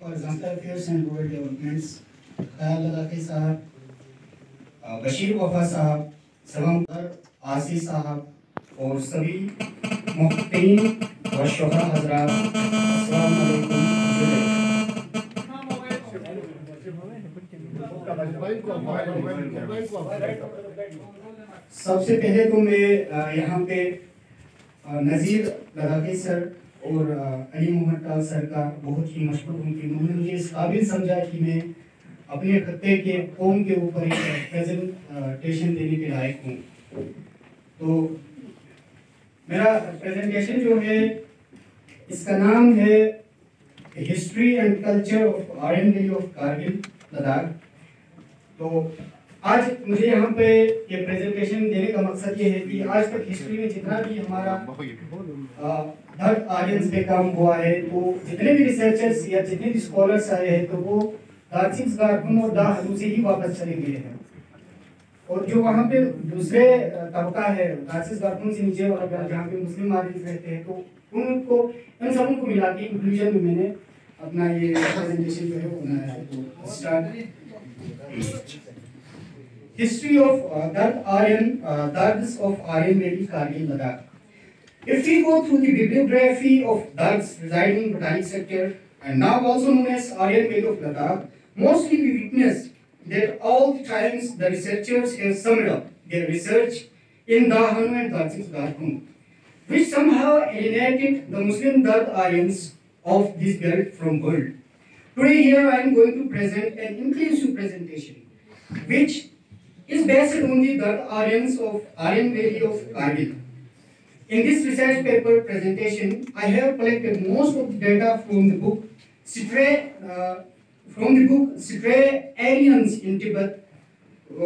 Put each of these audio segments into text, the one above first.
And Rural Developments. खयाल लदाखी साहब बशीर वफा साहब सलमकर आसी साहब और सभी मुफ्तीन व शुहरा हजरात सबसे पहले तो मैं यहाँ पे अ, नज़ीर लदाखी सर और अली मोहम्मद टाल सर का बहुत ही मशहूर हूँ कि उन्होंने मुझे इस काबिल समझा कि मैं अपने खत्ते के कौम के ऊपर एक प्रेजेंटेशन देने के लायक हूँ। तो मेरा प्रेजेंटेशन जो है, इसका नाम है history and culture of our valley of Kargil Ladakh. तो आज मुझे यहाँ पे ये प्रेजेंटेशन देने का मकसद ये है कि आज तक हिस्ट्री में जितना भी हमारा थर्ड ऑडियंस पे काम हुआ है तो जितने भी रिसर्चर्स या जितने भी स्कॉलर्स आए हैं तो वो दार्जिलिंग गार्डन और दाहरू से ही वापस चले गए हैं। और जो वहाँ पे दूसरे तबका है दार्जिलिंग गार्डन से नीचे वाला जहाँ पे मुस्लिम आदमी रहते हैं तो उनको, इन सबों को मिला के इंक्लूजन में मैंने अपना ये प्रेजेंटेशन जो है बनाया है तो start history of uh, Dark Aryan, uh, Dards of Aryan Valley, Kargil, Ladakh. If we go through the bibliography of Dards residing in Botanic sector and now also known as Aryan Valley of Ladakh, mostly we witness that all the times the researchers have summed up their research in Dahanu and Dardsik Darkun, which somehow alienated the Muslim Dard Aryans of this belt from world. Today here I am going to present an inclusive presentation, which is based on the Aryans of Aryan Valley of Kargil. In this research paper presentation, I have collected most of the data from the book uh, from the book in Tibet, uh,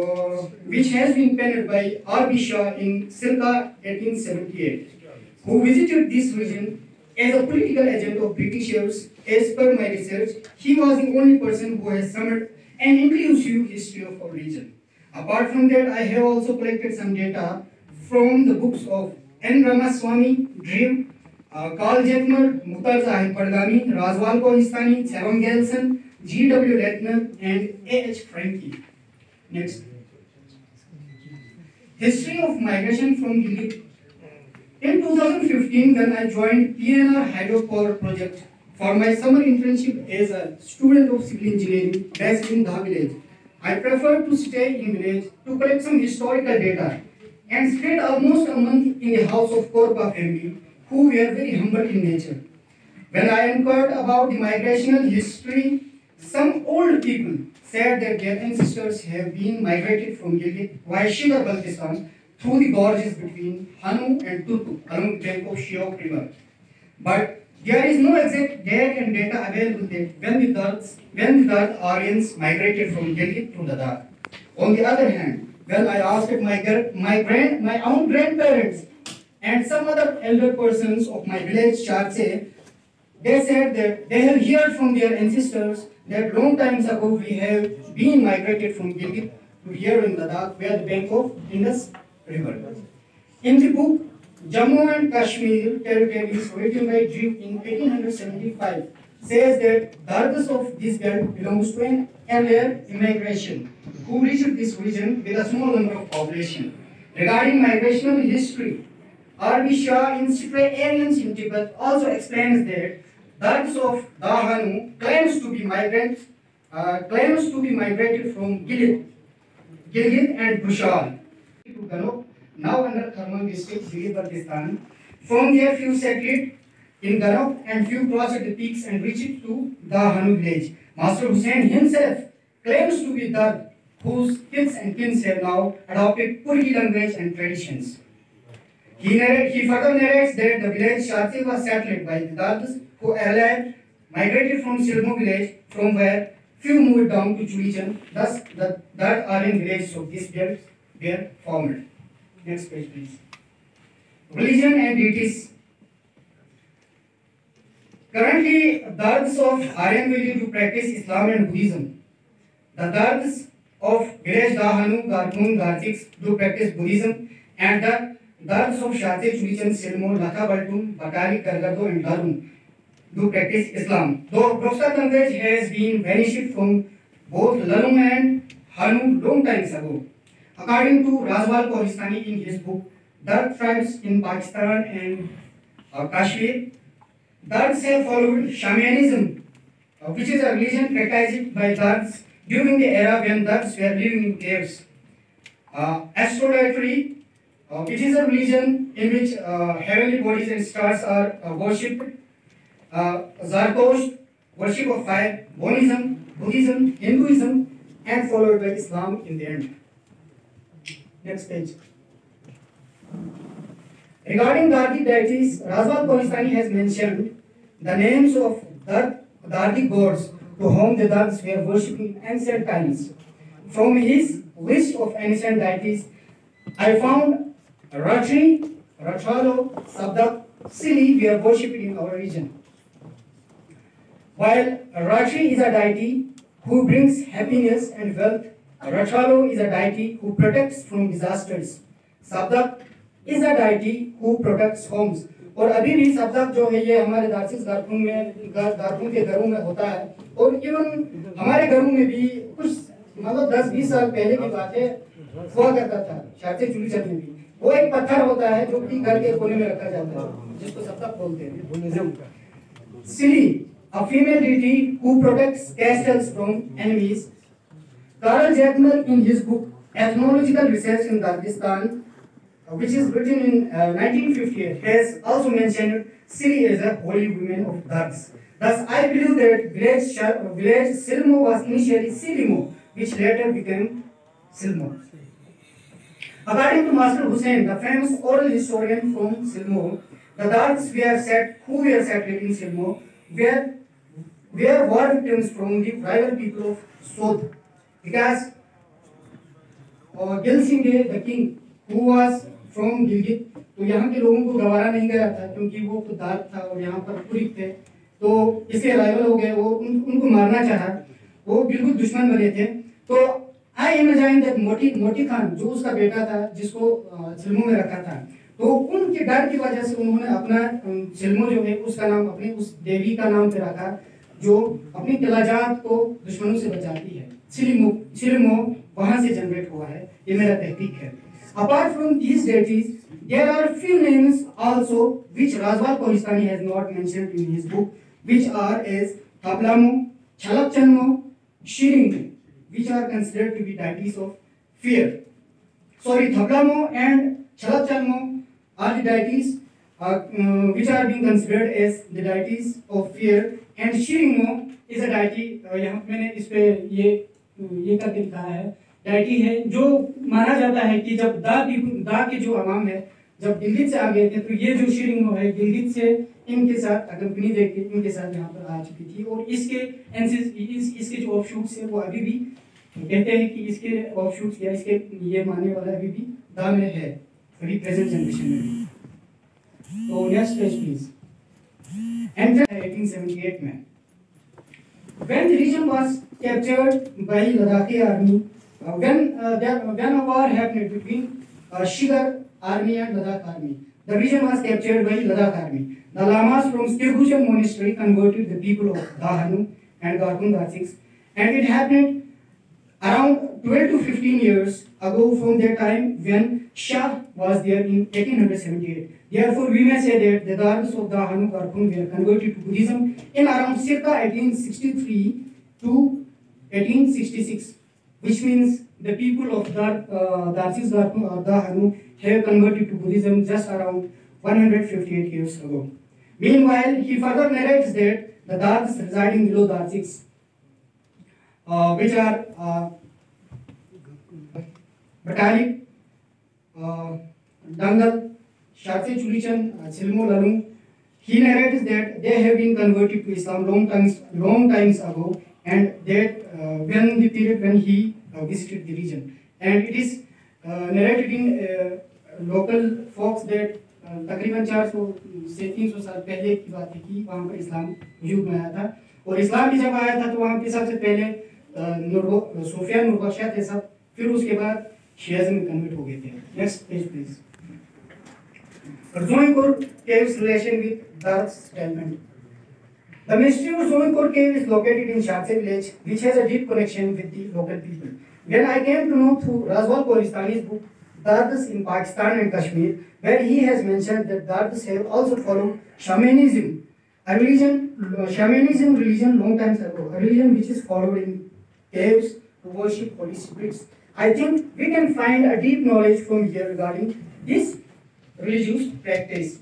which has been penned by R.B. Shah in circa 1878, who visited this region as a political agent of Britishers. As per my research, he was the only person who has summed an inclusive history of our region. Apart from that, I have also collected some data from the books of N. Ramaswamy, Drew, uh, Carl Jetmer, Mukhtar Sahib Pardami, Razwal Kohistani, Sharon Gelson, G. W. Lettner, and A. H. Frankie. Next. History of migration from Gilgit. In 2015, when I joined PNR Hydropower project for my summer internship as a student of civil engineering based in Dha village, I preferred to stay in village to collect some historical data and stayed almost a month in the house of Korpa family who were very humble in nature. When I inquired about the migrational history, some old people said that their ancestors have been migrated from Gilgit via Shiva Baltistan through the gorges between Hanu and Tutu along the bank of Shiok river. But there is no exact date and data available when the Dards, when the Dard Aryans migrated from Gilgit to Ladakh. On the other hand, when I asked my, my, grand, my own grandparents and some other elder persons of my village Charche, they said that they have heard from their ancestors that long times ago we have been migrated from Gilgit to here in Ladakh where the bank of Indus River. In the book Jammu and Kashmir Territories written by Drew in 1875 says that Dardas of this belt belongs to an earlier immigration who reached this region with a small number of population. Regarding migrational history, R.B. Shah in Stray Aliens in Tibet also explains that Dards of Dahanu claims to be migrant, uh, claims to be migrated from Gilgit, Gilgit and Bushal to Ganok, now under Thermal district, Gilgit-Baltistan. From there, few settled in Ganok and few crossed the peaks and reached to Dahanu village. Master Hussain himself claims to be Dard, whose kids and kins have now adopted Purgi language and traditions. He, narrate, he further narrates that the village Shati was settled by the Dards who earlier migrated from Silmo village from where few moved down to Chulichan. Thus, the Dard Aryan villages of this belt were formed. Next page, please. Religion and deities. Currently, Dards of Aryan village do practice Islam and Buddhism. The Dards of village Dahanu, Garkun, Gartiks do practice Buddhism and the Dards of Shate, Chulichan, Silmo, Laka Baltum, Batari, Kargado and Darun do practice Islam. Though Prophet language has been vanished from both Lalung and Hanu long times ago. According to Razwal Kohistani in his book, Dark Tribes in Pakistan and uh, Kashmir, Darks have followed shamanism, uh, which is a religion practiced by Darks during the era when Darks were living in caves. Uh, astrology, uh, which is a religion in which uh, heavenly bodies and stars are uh, worshipped. Uh, worship of fire, Bonism, Buddhism, Hinduism, and followed by Islam in the end. Next page. Regarding Dardi deities, Razwal Kohistani has mentioned the names of Dar- Dardi gods to whom the Dards were worshipping in ancient times. From his list of ancient deities, I found Ratri, Rachalo, Sabdak, Sili were worshipped in our region. While Ratri is a deity who brings happiness and wealth, Rachalo is a deity who protects from disasters. Sabdak is a deity who protects homes. और अभी भी सब्दक जो है ये हमारे दार्शिक दारकुन में दारकुन के घरों में होता है और इवन हमारे घरों में भी कुछ मतलब दस बीस साल पहले की बात है हुआ करता था शादी चुली चल में भी वो एक पत्थर होता है जो कि घर के कोने में रखा जाता है जिसको सब्दक बोलते हैं सिली a female deity who protects castles from enemies. Karl Jagmer in his book Ethnological Research in Dagestan uh, which is written in uh, 1958, has also mentioned Siri as a holy woman of Dards. Thus, I believe that village, Shah- village Silmo was initially Silimo, which later became Silmo. According to Master Hussain, the famous oral historian from Silmo, the Dards were set, who were settled in Silmo, were, were war victims from the rival people of Sodh. Because और Gil Singh the king who was from Gilgit तो यहाँ के लोगों को गवारा नहीं गया था क्योंकि वो खुदार था और यहाँ पर कुरिक थे। तो इसलिए राइवल हो गए वो उन, उनको मारना चाहा। वो बिल्कुल दुश्मन बने थे। तो आई इमेजाइन दैट मोटी मोटी खान जो उसका बेटा था जिसको अ, में रखा था। तो उनके डर की वजह से उन्होंने अपना अम, जो है उसका नाम अपनी उस देवी का नाम पे रखा जो अपनी किलाजात को दुश्मनों से बचाती है। वहाँ से जनरेट हुआ है ये मेरा तहकीक है apart from these deities there are names also which Razwal Kohistani has not mentioned in his book which are as Tablamo, Chalakchanmo, Shiringo which are considered to be deities of fear. Sorry, Thablamo and Chalakchanmo are the deities uh, uh, which are being considered as the deities of fear and Shiringo is a deity uh, यहाँ मैंने इस पे ये ये करके लिखा है deity है जो माना जाता है कि जब दा दा के जो अवाम है जब गिलगित से आ गए थे तो ये जो शिरिंगो है गिलगित से इनके साथ अकम्पनी देके इनके साथ यहाँ पर आ चुकी थी और इसके एंसिस इस, इसके जो ऑफशूट्स है वो अभी भी कहते हैं कि इसके ऑफशूट्स या इसके ये मानने वाला अभी भी दा में है अभी प्रेजेंट जनरेशन में तो नेक्स्ट पेज प्लीज़ एंटर 1878 में। When the region was captured by Ladakhi army, uh, when uh, when a war happened between uh, Shigar army and Ladakh army, the region was captured by Ladakh army. The lamas from Skirgujan monastery converted the people of Dahanu and Garkun Darsiks, and it happened around 12 to 15 years ago from that time when Shah was there in 1878. Therefore, we may say that the Dardas of Dahanu Garkun were converted to Buddhism in around circa 1863 to 1866, which means the people of Dar, uh, Darsis or Dahanu have converted to Buddhism just around 158 years ago. Meanwhile, he further narrates that the Dards residing below Darsiks uh, which are uh, Batalik, uh, Dangal, Shatse Chulichan, uh, Silmo Lalung. He narrates that they have been converted to Islam long times, long times ago, and that uh, when the period when he uh, visited the region. And it is uh, narrated in uh, local folks that uh, तकरीबन चार सौ सैंतीस सौ साल पहले की बात है कि वहाँ पर इस्लाम युग में आया था। और इस्लाम भी जब आया था तो वहाँ पे सबसे पहले uh, सूफिया नुरबाशाह थे सब। फिर उसके बाद शेज में कन्वर्ट हो गए थे। नेक्स्ट पेज प्लीज़ और joining relation with Dard settlement Dar's settlement. of Zonikor cave is located in Shatse village, which has a deep connection with the local people. When I came to know through Razwal Koristani's book, Dardas in Pakistan and Kashmir, where he has mentioned that Dardas have also followed shamanism, a religion, uh, shamanism religion long time ago, a religion which is followed in caves to worship holy spirits. I think we can find a deep knowledge from here regarding this religious practice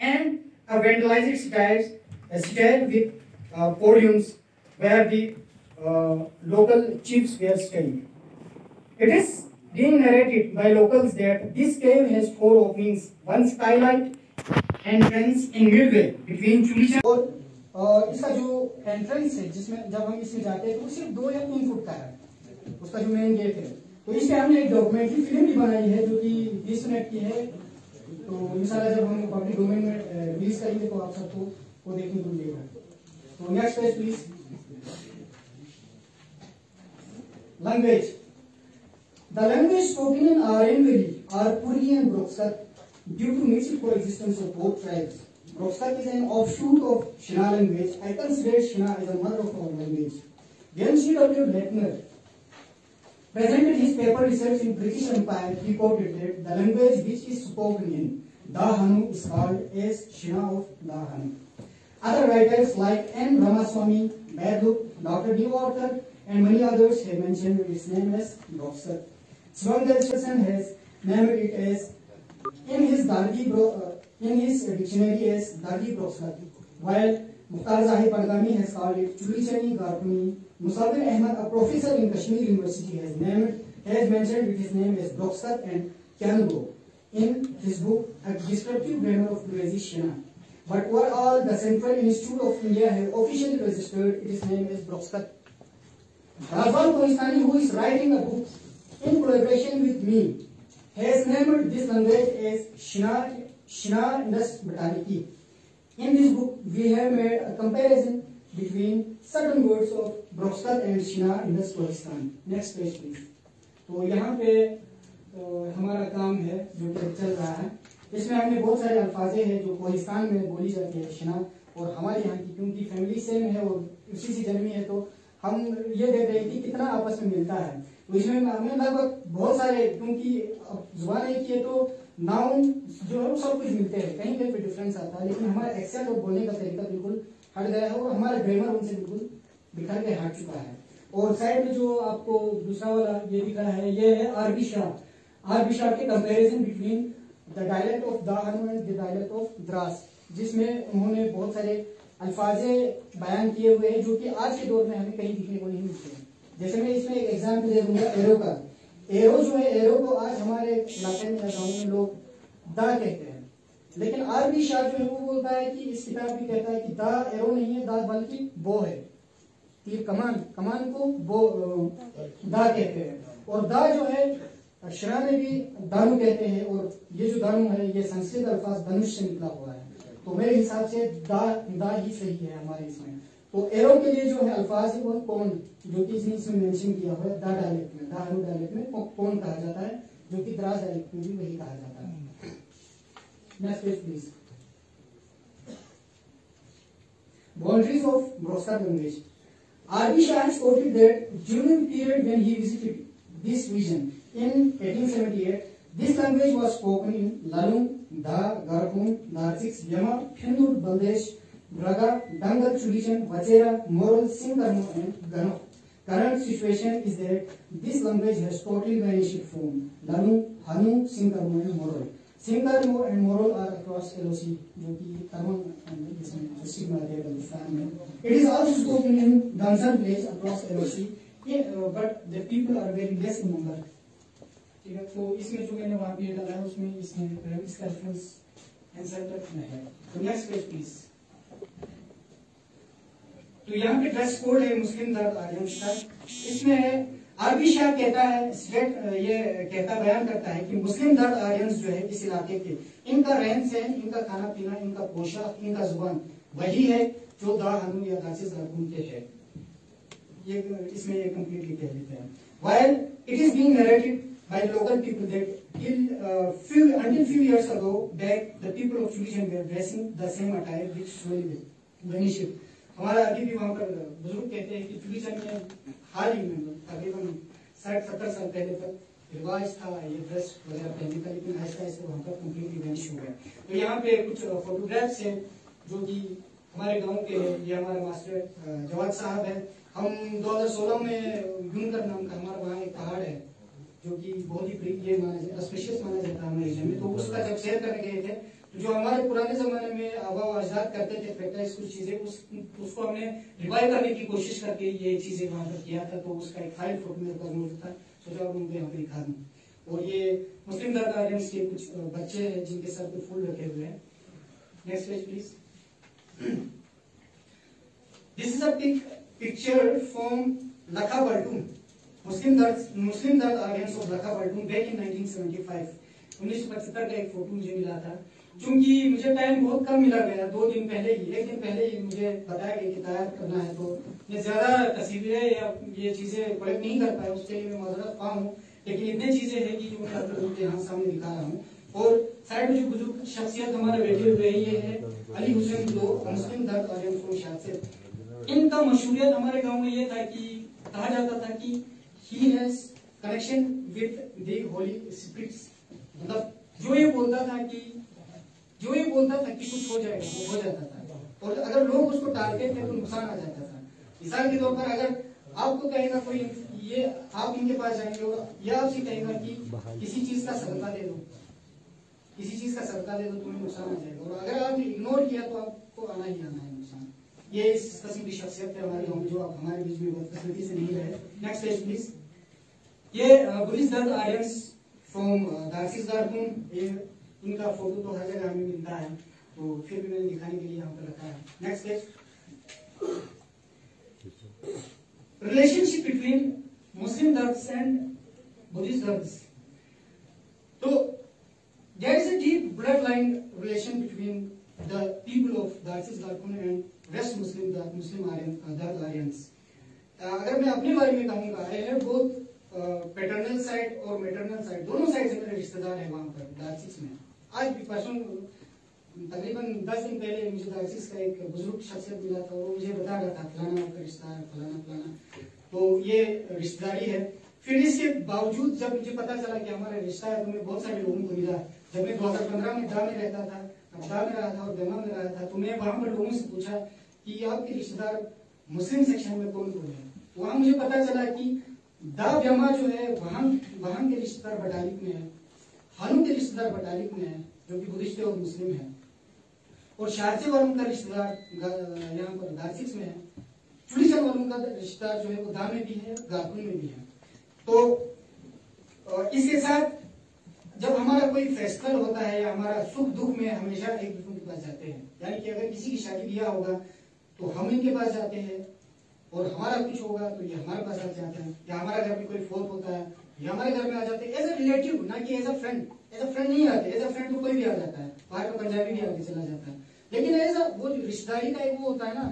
and a vandalized stairs, stair with uh, podiums where the uh, local chiefs were staying. It is being narrated by locals that this cave has four openings, one skylight, entrance in midway between Chulichan और uh, इसका जो entrance है जिसमें जब हम इसमें जाते हैं तो सिर्फ़ दो या तीन फुट का है उसका जो मेन गेट है तो इस हमने एक डॉक्यूमेंट्री फ़िल्म भी बनाई है जो कि बीस की है तो इंशाल्लाह जब हम पब्लिक डोमेन में रिलीज़ करेंगे तो आप सबको वो देखने को मिलेगा तो next page please language The language spoken in Valley are Puri and Broksat due to mixed coexistence of both tribes. Broksat is an offshoot of Shina language. I consider Shina as a mother of our language. When C.W. Lettner presented his paper research in British Empire, he quoted that the language which is spoken in Dahanu is called as Shina of Dahanu. Other writers like N. Ramaswamy, Baduk, Dr. D. Walker, and many others have mentioned its name as Broksat. Swangelson has named it as in his Dargi uh, in his dictionary as Dargi Broksat, while Mukhtar Zahid Padgami has called it Chulichani Garpuni. Musafir Ahmad, a professor in Kashmir University, has named has mentioned his name as Broksat and Kyango in his book A Descriptive Grammar of Shina. But overall, the Central Institute of India has officially registered its name as Broksat. Razwan Kohistani, who is writing a book in collaboration with me, has named this language as Shina, Shina Indus Britannici. In this book, we have made a comparison between certain words of Brokstat and Shina Indus Pakistan. Next page, please. तो यहाँ पे तो हमारा काम है जो चल रहा है इसमें हमने बहुत सारे अल्फाजे हैं जो कोहिस्तान में बोली जाती है शिना और हमारे यहाँ की क्योंकि फैमिली सेम है और उसी सी जन्मी है तो हम ये देख रहे हैं कि कितना आपस में मिलता है। तो इसमें हमें लगभग बहुत सारे, क्योंकि ज़ुबान एक ही है तो नाउन जो है सब कुछ मिलते हैं। कहीं कहीं पे डिफरेंस आता है, लेकिन हमारा एक्सेंट और बोलने का तरीका बिल्कुल हट गया है और हमारा ग्रामर उनसे बिल्कुल बिखर के हट चुका है। और साइड में जो आपको दूसरा वाला ये दिख है, ये है आरबी शाह आरबी शाह के comparison between the dialect of Dahanu and the dialect of Dras जिसमें उन्होंने बहुत सारे अल्फाजे बयान किए हुए हैं, जो कि आज के दौर में हमें कहीं दिखने को नहीं मिलते हैं। जैसे मैं इसमें एक एग्ज़ाम्पल दे दूँगा एरो का। एरो जो है एरो को आज हमारे इलाके में गाँव में लोग दा कहते हैं। लेकिन आरबी शाह जो है, वो बोलता है कि, इस किताब भी कहता है कि दा एरो नहीं है, दा बल्कि बो है। तीर कमान कमान को बो दा कहते हैं। और दा जो है अक्षरा में भी दानु कहते हैं और ये जो दानु है, ये संस्कृत अल्फाज धनुष से निकला हुआ है तो मेरे हिसाब से दा दा ही सही है हमारे इसमें तो एरो के लिए जो है अल्फाज है, वो कौन, जो कि इसमें मेंशन किया हुआ है, दा डायलेक्ट में, दा डायलेक्ट में कौन कहा जाता है, जो कि द्रास डायलेक्ट में भी वही कहा जाता है next page please boundaries of Brosta language. R.B. Shah has quoted that during the period when he visited this in 1878, this language was spoken in Lalung, Da, Garhum, Narsik, Yama, Hindur, Baldesh, Braga, Dangal, Chulishan, Vachera, Moral, Singarmo, and Gano. Current situation is that this language has totally vanished from Lanu, Hanu, Singarmo, and Moral. Singarmo and Moral are across LOC, जो कि इसमें district Balochistan में. It is also spoken in Dansan village across LOC, uh, but the people are very less in number. ठीक है तो इसमें जो मैंने वहाँ पे डाला है, उसमें इसमें इसका रेफरेंस आंसर तक में है। तो नेक्स्ट पेज प्लीज़ तो यहाँ पे ड्रेस कोड है, मुस्लिम दर्द आर्यन का इसमें आरबी शाह कहता है स्टेट ये कहता, बयान करता है कि मुस्लिम दर्द आर्यन जो है, इस इलाके के, इनका रहन सहन, इनका खाना पीना, इनका पोशाक, इनका ज़ुबान वही है जो दा या दासिस के है। ये, इसमें ये कंप्लीटली कह देते हैं। While it is being narrated by local people that till uh, few until few years ago back the people of Chulishan were dressing the same attire which slowly vanished हमारा अभी भी वहाँ पर बुज़ुर्ग कहते हैं कि टूरिज़्म में हाल ही में तकरीबन साठ सत्तर साल पहले तक रिवाज था ये ड्रेस वगैरह पहनने का लेकिन ऐसा ऐसे वहाँ पर कम्प्लीटली वैनिश हो गया। तो यहाँ पे कुछ फोटोग्राफ्स हैं जो कि हमारे गाँव के हैं ये हमारा मास्टर जवाद साहब है। हम 2016 में गुनकर नाम का हमारा वहाँ एक पहाड़ है। जो कि बहुत ही प्रिय माना स्पेशियस माना जाता है हमारे में। तो उसका जब शेयर करने गए थे तो जो हमारे पुराने जमाने में आबा अजदाद करते थे प्रैक्टिस कुछ चीज़ें, उस, उसको हमने रिवाइव करने की कोशिश करके ये चीज़ें वहाँ पर किया था तो उसका एक फ़ाइल फ़ोटो मेरे पास मौजूद था सोचा और उनको यहाँ पे दिखा दूँ। और ये मुस्लिम दरगाह के कुछ बच्चे हैं, जिनके सर पे फूल रखे हुए हैं। Next page please this is a picture from लखा बल्टूम Muslim Dard Muslim Dard audience of लखा बल्टूम बैक इन 1975 उन्नीस सौ पचहत्तर का एक फ़ोटो मुझे मिला था। क्योंकि मुझे टाइम बहुत कम मिला गया दो दिन पहले ही, एक दिन पहले ही मुझे बताया गया कि तैयार करना है तो मैं ज़्यादा तस्वीरें या ये चीज़ें कलेक्ट नहीं कर पाया, उसके लिए मैं मदद पा हूँ, लेकिन इतनी चीज़ें हैं कि जो मैं आप लोगों यहाँ सामने दिखा रहा हूँ। और साइड में जो बुज़ुर्ग शख्सियत हमारे बैठे हुए ये है अली हुसैन दो मुस्लिम दर्द और इनका मशहूरियत हमारे गाँव में ये था कि, कहा जाता था कि he has connection with the holy spirits मतलब जो ये बोलता था कि, जो ये बोलता था कि कुछ हो जाएगा, वो हो जाता था। और अगर लोग उसको टालते थे तो नुकसान आ जाता था। मिसाल के तौर पर अगर आपको कहेगा कोई ये, आप इनके पास जाएँगे और ये आपसे कहेगा कि किसी चीज़ का सदका दे दो। किसी चीज़ का सदका दे दो तुम्हें नुकसान आ जाएगा। और अगर आपने इग्नोर किया तो आपको आना ही आना है नुकसान। ये इस किस्म की शख्सियत है हमारे, जो आप हमारे बीच में बदकिस्मती से नहीं रहे। नेक्स्ट प्लीज़ ये पुलिस दर्द आर्यंस फ्रॉम दासिस दारकुन इनका फ़ोटो तो हर जगह हमें मिलता है तो फिर भी मैंने दिखाने के लिए यहाँ पर रखा है। Next page relationship between Muslim Dards and Buddhist Dards तो a deep bloodline relation between the people of Darcis Darkun and West Muslim Dark Muslim Aryan uh, Dark Aryans. Uh, अगर मैं अपने बारे में कहूँगा I have both paternal side और maternal side दोनों side से मेरे रिश्तेदार हैं वहाँ पर दार्सिस में। आज भी पर्सन तकरीबन दस दिन पहले मुझे डायसिस का एक बुज़ुर्ग शख्सियत मिला था, वो मुझे बता रहा था, फलाना आपका रिश्ता है, फलाना फलाना। तो ये रिश्तेदारी है। फिर इसके बावजूद जब मुझे पता चला कि हमारा रिश्ता है तो मैं बहुत सारे लोगों को मिला। जब मैं 2015 में दा में रहता था दा में रहा था और बेमा में रहा था तो मैं वहाँ पर लोगों से पूछा कि आपके रिश्तेदार मुस्लिम सेक्शन में कौन कौन है? वहाँ मुझे पता चला कि दा बेमा जो है वहाँ वहाँ के रिश्तेदार बटालिक में है हानू के रिश्तेदार बटालिक में है, जो कि बुद्धिस्ट और मुस्लिम है। और शारजे वालों का रिश्तेदार यहाँ पर दार्सिक्स में है। चुड़ीचर वालों का रिश्तेदार जो है, वो दा में भी है गाकुल में भी है। तो इसके साथ जब हमारा कोई फेस्टिवल होता है या हमारा सुख दुख में हमेशा एक दूसरे के पास जाते हैं, यानी कि अगर किसी की शादी ब्याह होगा तो हम इनके पास जाते हैं और हमारा कुछ होगा तो ये हमारे पास आ जाते हैं। या हमारा घर में कोई फोर्थ होता है, ये हमारे घर में आ जाते हैं। एज ए रिलेटिव ना कि as a friend as a friend नहीं आते एज अ फ्रेंड तो कोई भी आ जाता है। बाहर का पंजाबी भी आके चला जाता है। लेकिन ऐसा वो रिश्तेदारी का एक वो होता है ना,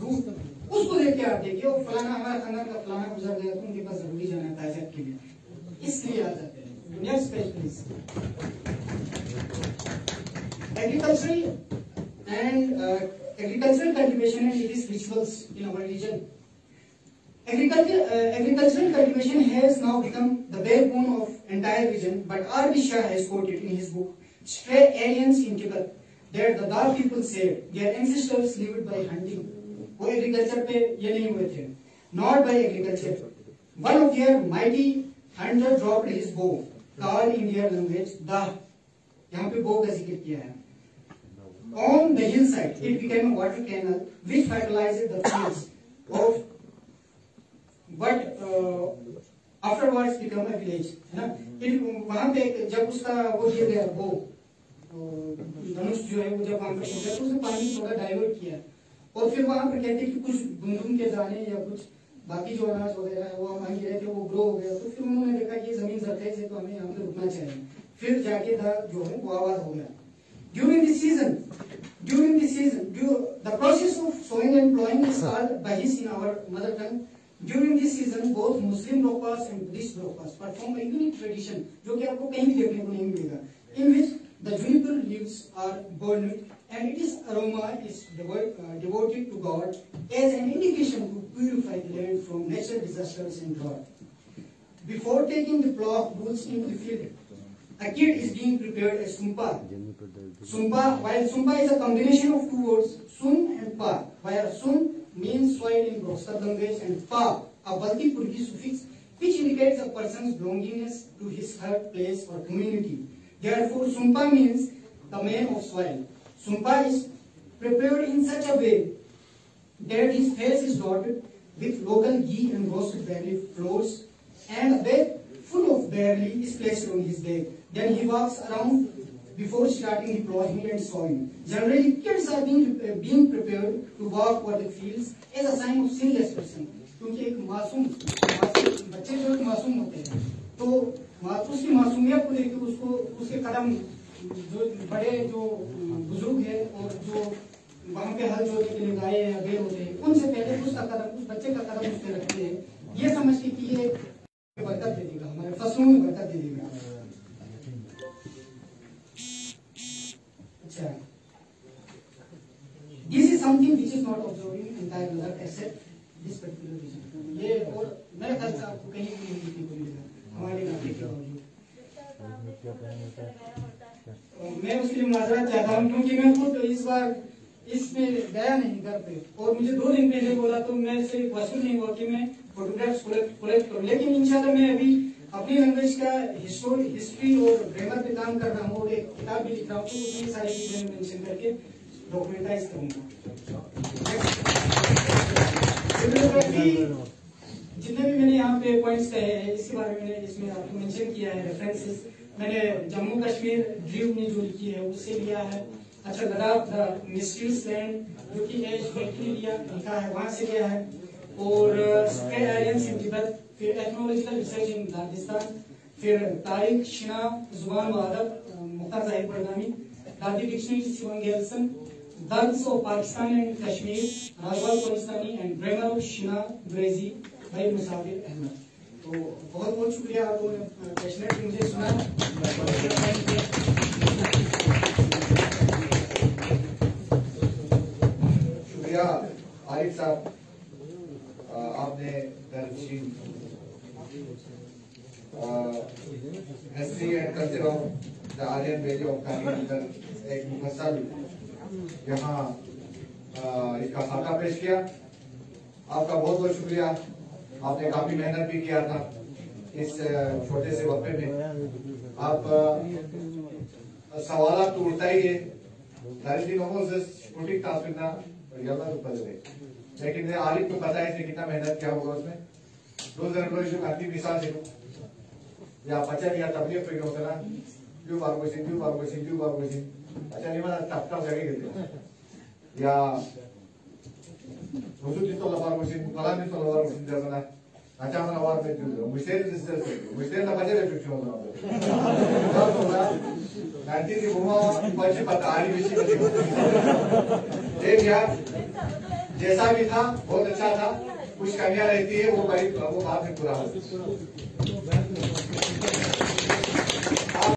रूट, उसको देख के आप देखिए फलाना हमारा खानदान का फलाना गुजर गया तो उनके पास ज़रूरी जाना है ताजत के लिए। इसलिए आ जाते हैं। Next page please agricultural and agricultural cultivation and it is rituals in our region Agriculture, uh, agricultural cultivation has now become the backbone of entire region, but R.B. Shah has quoted in his book Stray Aliens in Tibet that the Dar people said their ancestors lived by hunting. वो agriculture पे ये नहीं हुए थे not by agriculture one of their mighty hunter dropped his bow called in their language दा यहाँ पे बो का ज़िक्र किया है on the hillside it became a water canal which fertilized the fields of but uh, afterwards become a village है ना फिर वहाँ पे जब उसका वो दिया गया वो धनुष जो है वो जब वहाँ पे तो उसने पानी थोड़ा डाइवर्ट किया। और फिर वहाँ पर कहते कि कुछ गुंदुम के दाने या कुछ बाकी जो अनाज वगैरह है वो वहाँ गिरे थे वो ग्रो हो गया। तो फिर उन्होंने देखा कि ज़मीन जरखेज है तो हमें यहाँ पे रुकना चाहिए। फिर जाके दा जो है वो आवाज़ हो गया। During this season during this season the process of sowing and ploughing is called बहिस in our mother tongue During this season, both Muslim Lokas and Buddhist Lokas perform a unique tradition, जो कि आपको कहीं भी देखने को नहीं मिलेगा, in which the juniper leaves are burned and its aroma is devoted, uh, devoted to God as an indication to purify the land from natural disasters and drought. Before taking the plough bulls into the field, a kid is being prepared as sumpa. Sumpa, while sumpa is a combination of two words, sun and pa, where sun means soil in Broxta language and pa, a Balti Purgi suffix, which indicates a person's belongingness to his her place or community. Therefore, sumpa means the man of soil. Sumpa is prepared in such a way that his face is dotted with local ghee and roasted barley flours and a bag full of barley is placed on his back. Then he walks around before starting the plowing and sowing. Generally, kids are being, being prepared to walk over the fields as a sign of sinless person. क्योंकि एक मासूम बच्चे जो एक मासूम होते हैं तो उसकी मासूमियत को लेकर उसको उसके कदम जो बड़े जो बुज़ुर्ग है और जो वहाँ पे हल जोतने के लिए गाय या बैल होते हैं उनसे पहले उसका कदम उस बच्चे का कदम उस पे रखते हैं ये समझ के कि ये बरकत दे देगा हमारे फ़सलों में बरकत दे देगा आपको कहीं भी नहीं को मिलेगा हमारे इलाके के बावजूद मैं उसके लिए माजरत चाहता हूँ क्योंकि मैं खुद इस बार इसमें गया नहीं घर पे। और मुझे दो दिन पहले बोला तो मैं से पॉसिबल नहीं हुआ कि मैं फोटोग्राफ्स कलेक्ट करूँ। लेकिन इंशाल्लाह मैं अभी अपनी लैंग्वेज का हिस्ट्री और ग्रामर पे काम कर रहा हूँ और एक किताब भी लिख रहा हूँ तो उसमें सारी चीज़ें मेंशन करके डॉक्यूमेंटाइज करूँगा। जितने भी मैंने यहाँ पे पॉइंट्स कहे हैं, इसके बारे में इसमें आपको मेंशन किया है रेफरेंसेस मैंने जम्मू कश्मीर ड्रीव ने जो लिखी है उससे लिया है। अच्छा लद्दाख द मिस्ट्रीज लैंड जो कि एज फैक्ट्री लिया, लिखा है, वहाँ से लिया है। और तिब्बत फिर एथनोलॉजिकल रिसर्च इन दागिस्तान फिर तारीख शिना, ज़ुबान व अदब मुख्तार ज़ाहिर बड़गामी दादी डिक्शनरी शिवम गेल्सन Dards of Pakistan and Kashmir, राजवाल, Pakistani and grammar of Shina अंग्रेज़ी। भाई मुसाफिर अहमद तो बहुत बहुत शुक्रिया आप लोगों ने मुझे शुक्रिया, आरिफ साहब। आपने दर्शीन history and culture of the Aryan valley of Kanpur एक मुफसल यहाँ इसका खाका पेश किया। आपका बहुत बहुत शुक्रिया। आपने काफ़ी मेहनत भी किया था इस छोटे से वक्फे में। आप सवाल तो उठता ही है छोटी तासीर ना याला पता है लेकिन आलिफ को पता है कितना मेहनत किया होगा उसमें। दो हज़ार को जो काफ़ी मिसाल या पचा या तबलीग पे होता क्यों बार को क्यों बार को क्यों बार को अच्छा नहीं टप टप जगह गए या वज़ू di tolak baru musim, malam di tolak baru musim dari mana? Macam mana awal itu? Mesti itu mesti mesti nak baca itu cuma orang. Nanti di यार जैसा भी था बहुत अच्छा था कुछ कमियाँ रहती है वो बड़ी वो बाद में पूरा हो